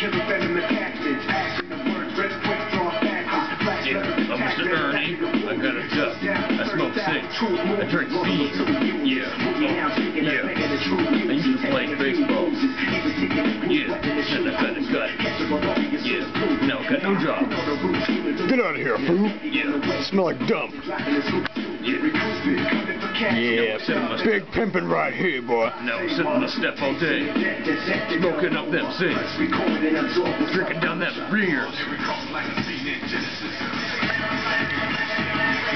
Uh, I got a duck. I smoke cigs. I drink speed. Yeah. Oh, yeah. I used to play baseball. Yeah. And I got a gut. Yeah. Now I got no job. Get out of here, fool. Yeah. Smell like dump. Yeah. Yeah, Sit on my big pimpin' right here, boy. I'm sitting on the step all day. Smoking up them cigs. Drinking down them beers.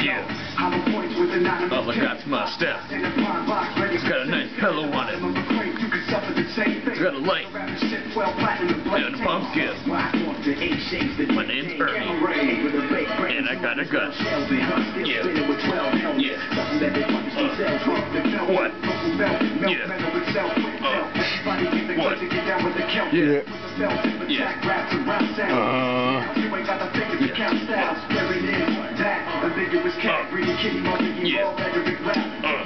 Yeah. All I got's my step. It's got a nice pillow on it. It's got a light and a pumpkin. My name's Ernie. And I got a gun. Yeah. Yeah. What? Yeah. Uh, what? Yeah. Yeah. Uh, Uh,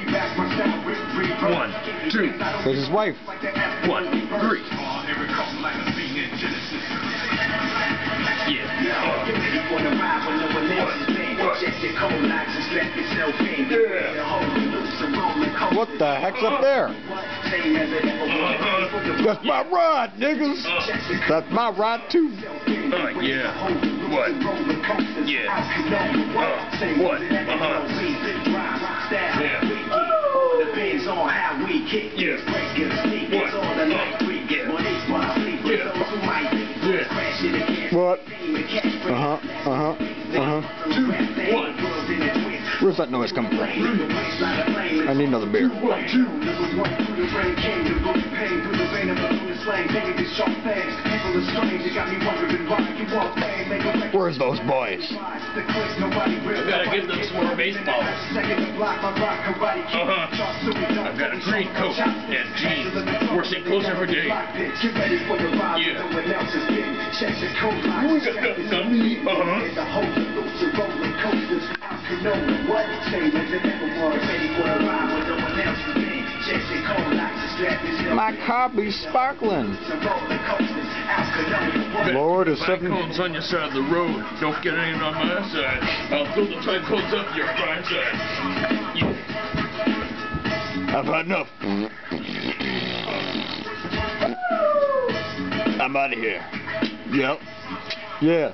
one, two, that's his wife. one, three. Yeah. Uh, What the heck's up there? That's my ride, niggas. That's my ride too. Uh, yeah. What? Yeah. Uh, what? Uh-huh. Yeah. Yeah. What? What? Uh huh. Uh huh. Uh huh. Where's that noise coming from? I need another beer. Where's those boys? I gotta give them some more baseball. Uh-huh. I've got a green coat and jeans. We're sitting closer every day. Yeah. You ain't got nothing on me. Uh-huh. My car be sparkling. Lord, is Five seven. cones on your side of the road. Don't get any on my side. I'll throw the five cones up your right side. Yeah. I've had enough. I'm out of here. Yep. Yeah.